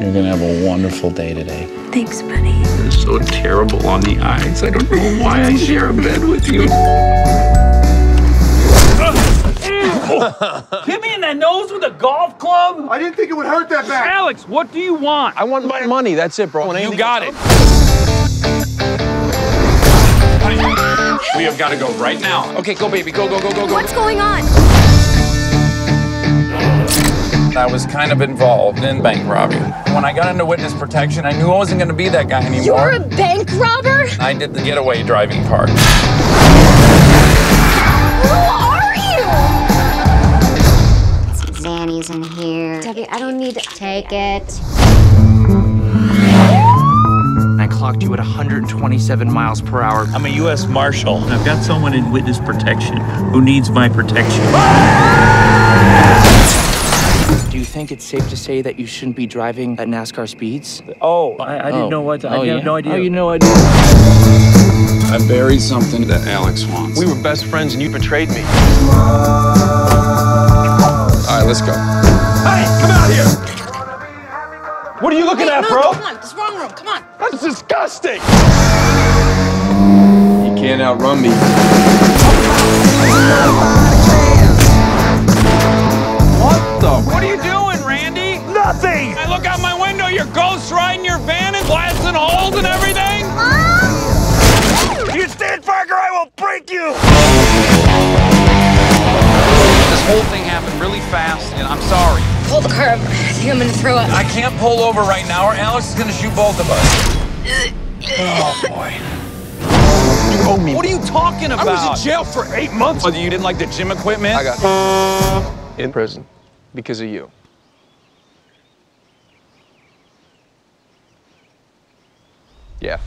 You're gonna have a wonderful day today. Thanks, buddy. You're so terrible on the eyes. I don't know why I share a bed with you. Hit me in the nose with a golf club? I didn't think it would hurt that bad. Alex, what do you want? I want my money. That's it, bro. You got it. We have got to go right now. Okay, go, baby. Go, go, go, go, go. What's going on? I was kind of involved in bank robbing. When I got into witness protection, I knew I wasn't going to be that guy anymore. You're a bank robber? I did the getaway driving part. Who are you? Zanny's in here. Debbie, I don't need to take it. I clocked you at 127 miles per hour. I'm a U.S. Marshal, I've got someone in witness protection who needs my protection. Ah! Do you think it's safe to say that you shouldn't be driving at NASCAR speeds? Oh, I, I didn't oh. know what. To, I Oh, have yeah? no idea. Oh, you know I do. I buried something that Alex wants. We were best friends and you betrayed me. All right, let's go. Hey, come out here! What are you looking at, bro? Come on, this wrong room. Come on. That's disgusting! You can't outrun me. Ah! Nothing! I look out my window, you're ghost riding your van and blasting holes and everything? You stand, Parker, I will break you! This whole thing happened really fast, and I'm sorry. Pull the car over. I think I'm gonna throw up. I can't pull over right now, or Alex is going to shoot both of us. You owe me. What are you talking about? I was in jail for eight months. Oh, you didn't like the gym equipment? I got in prison because of you. Yeah.